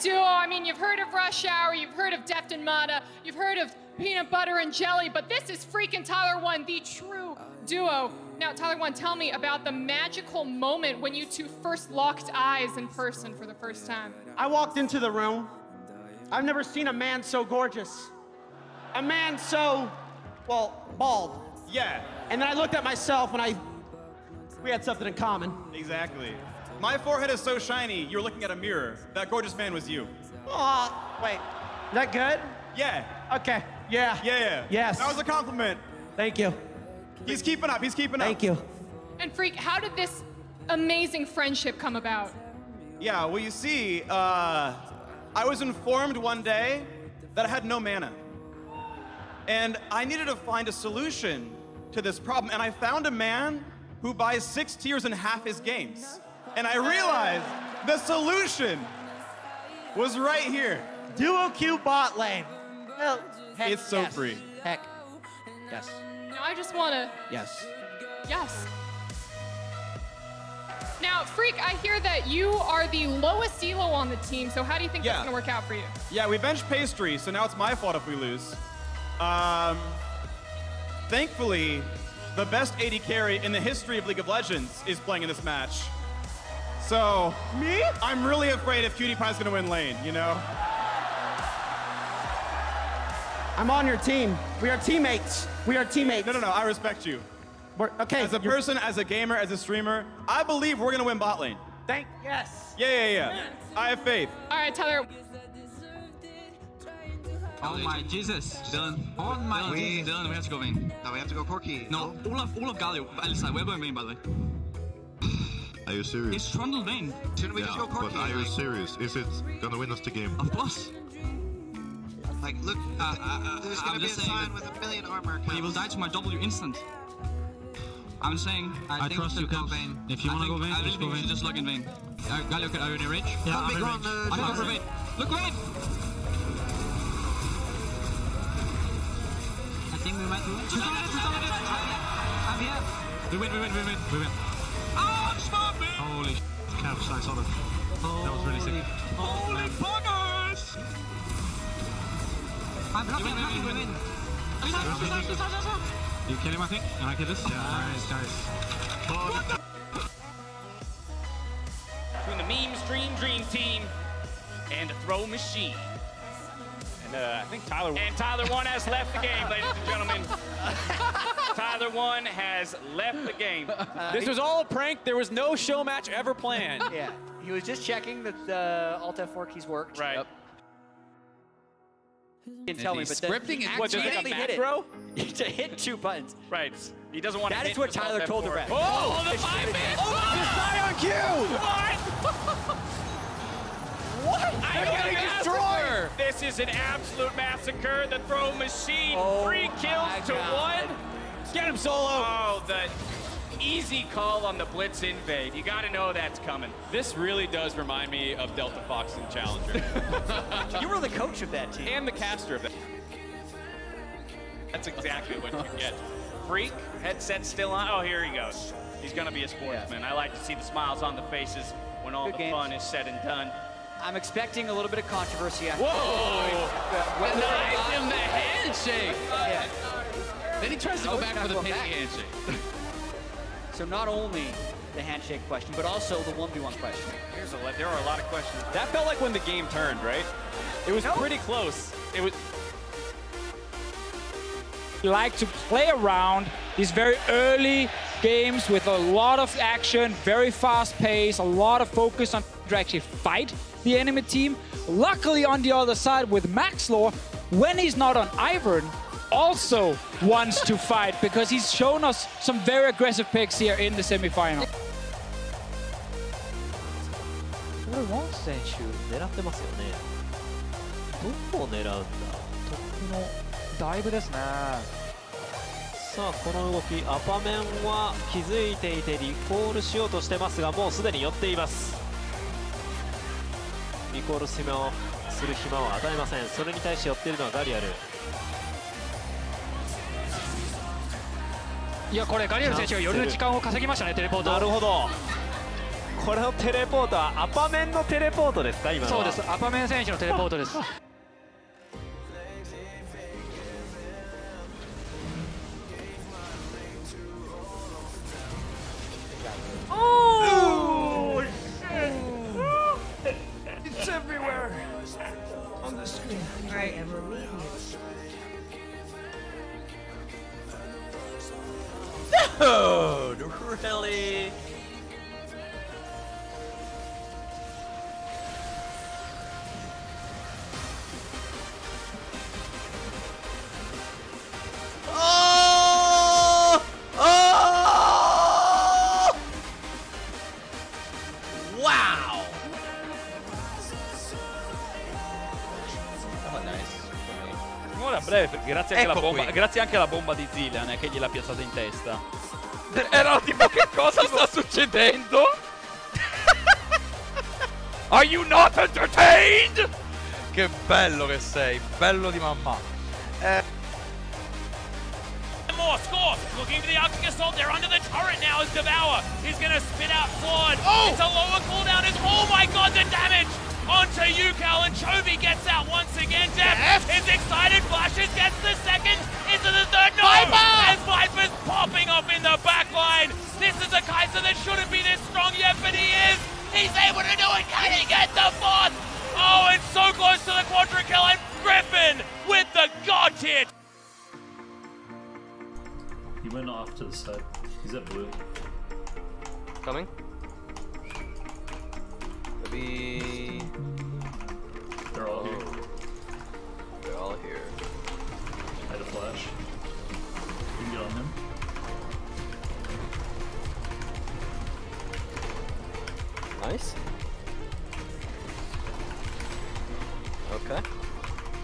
duo. I mean, you've heard of Rush Hour, you've heard of Deft and Mata, you've heard of Peanut Butter and Jelly, but this is freaking Tyler One, the true duo. Now, Tyler One, tell me about the magical moment when you two first locked eyes in person for the first time. I walked into the room. I've never seen a man so gorgeous. A man so, well, bald. Yeah, And then I looked at myself and I, we had something in common. exactly. My forehead is so shiny, you're looking at a mirror. That gorgeous man was you. Aw, wait, is that good? Yeah, Okay, yeah. yeah, yeah. Yes. That was a compliment. Thank you. He's keeping up, he's keeping up. Thank you. And Phreak, how did this amazing friendship come about? Yeah, well, you see, uh, I was informed one day that I had no mana. And I needed to find a solution to this problem. And I found a man who buys six Tears and half his games. And I realized the solution was right here. Duo Q bot lane. Well, heck, It's so yes. free. Heck. Yes. Now, I just want to Yes. Yes. Now, Phreak, I hear that you are the lowest elo on the team, so how do you think Yeah. that's gonna work out for you? Yeah, we benched Pastry, so now it's my fault if we lose. Um, thankfully, the best AD carry in the history of League of Legends is playing in this match. So, Me? I'm really afraid if Cutie Pie's gonna win lane, you know? I'm on your team. We are teammates. We are teammates. No, no, no, I respect you. We're, okay. As a person, as a gamer, as a streamer, I believe we're gonna win bot lane. Thank. Yes. Yeah, yeah, yeah. I have faith. All right, Tyler. Oh my Jesus, Dylan. Oh my We- Jesus, Dylan, we have to go main. No, we have to go Corki. No, Olaf, Olaf Galio, Elsa, we're going main by the way. Are you serious? It's Trundle main? Shouldn't we yeah, just go Corki? but are you Like- serious? Is it gonna win us the game? Of course. Like, look, Uh, uh, there's I'm gonna be a just saying sign with a million armor. But he will die to my W instant. I'm saying, I, I think trust you, should go Cubs. Vayne. If you I wanna think- go Vayne, I just go think we Vayne. just look in Vayne. Uh, Galio, are you in range? Yeah, Don't I'm in gone, range. uh, I John. go for Vayne. Look Vayne! I think we might do it. Just do it, just do it. I'm here. We win, we win, we win, we win. Holy sh- Caps, I saw that. That was really sick. Holy buggers! I'm blocking, I'm blocking, we win. You kill him, I think? And I kill this? Yeah, nice, nice. between the meme stream dream team and the throw machine. And uh, I think Tyler and Tyler One has left the game, ladies and gentlemen. Tyler One has left the game. Uh, this was all a prank. There was no show match ever planned. Yeah, he was just checking that uh, the Alt F4 keys worked. Right. Yep. He didn't tell me, but then scripting he and what, just acting. hit it. Bro? to hit two buttons. Right. He doesn't want to. That is what Tyler told the ref. Oh, oh the It's five shooting. man. Oh, Die on cue! What? I They're don't getting destroyed. This is an absolute massacre. The throw machine. Oh Three kills to God. one. Get him solo. Oh, the easy call on the blitz invade. You got to know that's coming. This really does remind me of Delta Fox and Challenger. You were the coach of that team. and the caster of that. That's exactly what you get. Phreak, headset still on. Oh, here he goes. He's going to be a sportsman. I like to see the smiles on the faces when all Good the games. fun is said and done. I'm expecting a little bit of controversy after. Whoa! Well, Nice in the handshake. yeah. Then he tries to No, go back not for the going pity handshake. So not only the handshake question, but also the 1v1 question. Here's a le- there are a lot of questions. That felt like when the game turned, right? It was No. pretty close. It was. like to play around these very early games with a lot of action, very fast pace, a lot of focus on to actually fight the enemy team. Luckily, on the other side with Maxlor, when he's not on Ivern, also wants to fight because he's shown us some very aggressive picks here in the semifinal. これワン選手狙ってますよね。どこを狙うんだ？トップのだいぶですね。さあこの動きアパメンは気づいていてリコールしようとしてますがもうすでに寄っています。リコール暇をする暇を与えません。それに対して寄っているのはガリアルいや、これガリアル選手が寄る時間を稼ぎましたね、テレポート。なるほど。これのテレポートはアパメンのテレポートですか今そうです。アパメン選手のテレポートです grazie anche, alla Ecco bomba, grazie anche alla bomba di Zillian eh, che gliel'ha piazzata in testa. Era tipo che cosa sta succedendo? Are you not entertained? Che bello che sei, bello di mamma. Eh, More score. Looking for the Arctic Assault. They're under the turret now as Devour. He's going to spit out Sword. Oh! It's a lower cooldown. Is oh my god, the damage onto UCal and Chovy gets out once again. Deft, is excited. Flashes gets the second into the third. No! Viper! As Viper's popping off in the back line. This is a Kai'Sa that shouldn't be this strong yet, but he is. He's able to do it. Can he get the fourth? Oh, it's so close to the quadra kill. And Griffin with the god tier. He went off to the side. He's at blue. Coming. Maybe. They're all here. They're all here. I had a flash. You can get on them. Nice. Okay.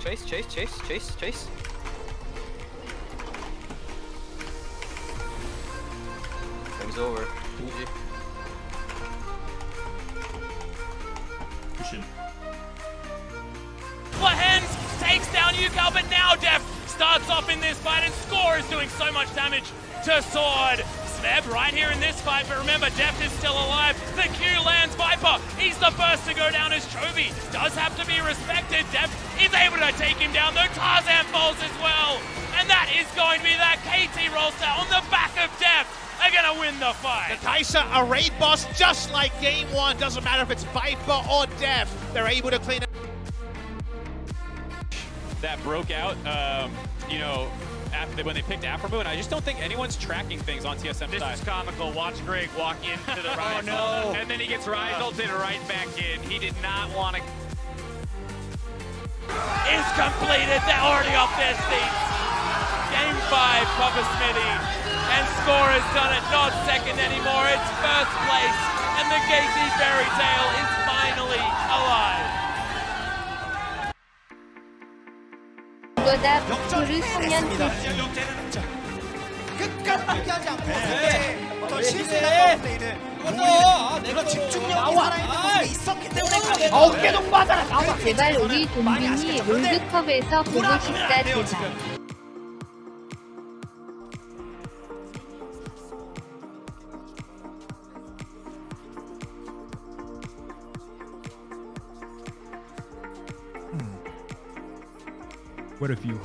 Chase, chase, chase, chase, chase. Game's over. GG. Takes down UCal, but now Deft starts off in this fight and Score is doing so much damage to Sword. Smeb right here in this fight, but remember, Deft is still alive. The Q lands Viper. He's the first to go down as Chovy. Does have to be respected. Deft is able to take him down, though Tarzan falls as well. And that is going to be that KT roster on the back of Deft. They're going to win the fight. The Kai'Sa, a raid boss just like game one. Doesn't matter if it's Viper or Deft. They're able to clean it. That broke out, um, you know, after they, when they picked Afrobu, and I just don't think anyone's tracking things on TSM This side. is comical. Watch Greg walk into the Ryze. no. And then he gets Ryze ulted right back in. He did not want to. Is completed. They're already off their seats. Game five, Papa Smitty. And Score has done it. Not second anymore. It's first place. And the KT Fairy Tale is finally alive. 이거다 부르 소년 끝까지 하지 않고 더 실수한 플레이를 그것도 내가 집중력이 살아있는 모습이 있었기 때문에 아우, 계속 빠져라, 나와. 제발 우리 동빈이 롤드컵에서 보고 싶다 제발 What if you